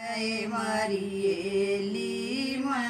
Maria Lima.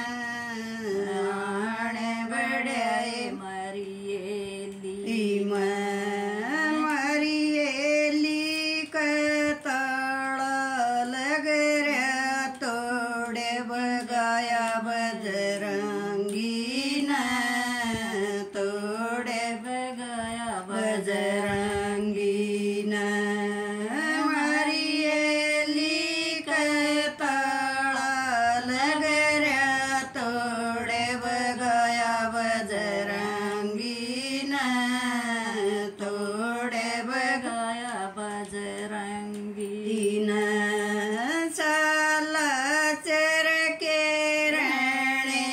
डोळे बघाया बाजरांगी दिन चाला चर केरणे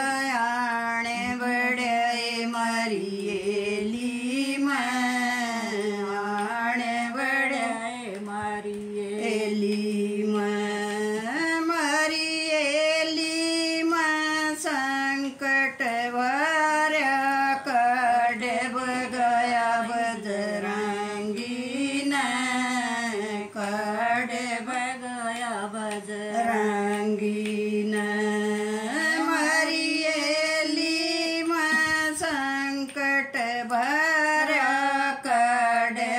अळयाणे बडे मारियेली माणे बडे मारियेली गया बजरंगी ने कड़े गया बजरंगी ने मरियली में संकट भरा कड़े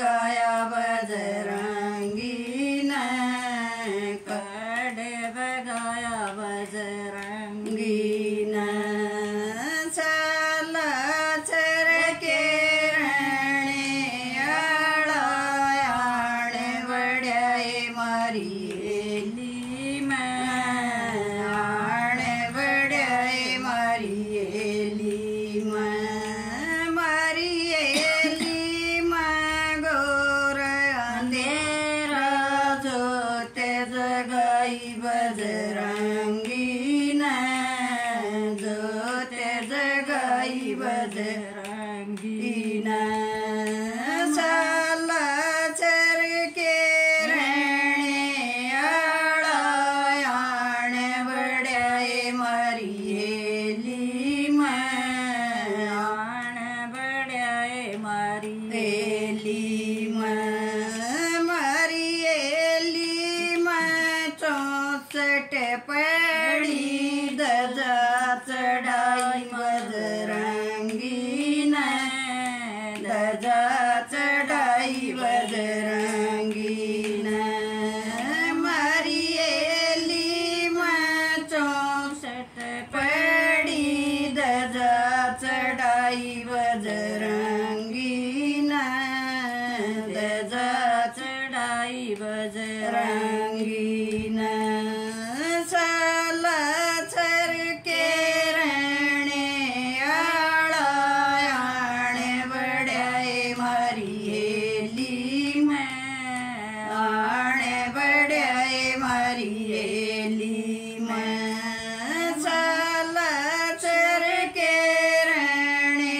गया बजरंगी ஐவது ரங்கின தோதக साई बजरंगी सल छर के रहने आड़ायाणे बड़े मारी हेली मैं आणे बड़े मारी हेली मैं सल छर के रहने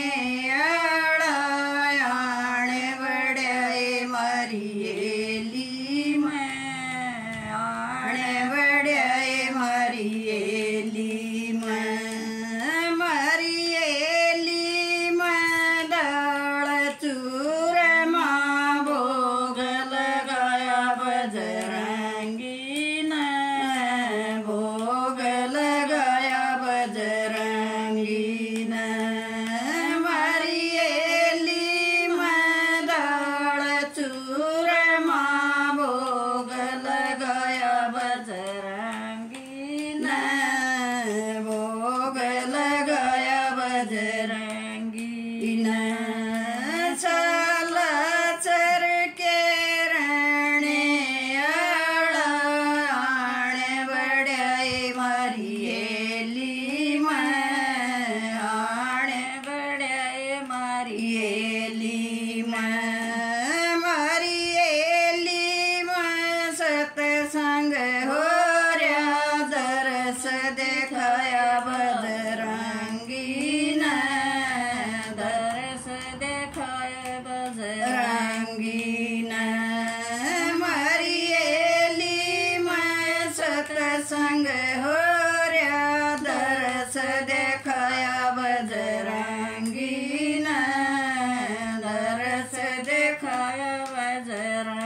आड़ायाणे बड़े मारी inangi. Inangi. संग हो दरस देखाया बजरंगी न दरस देखाया बजरंग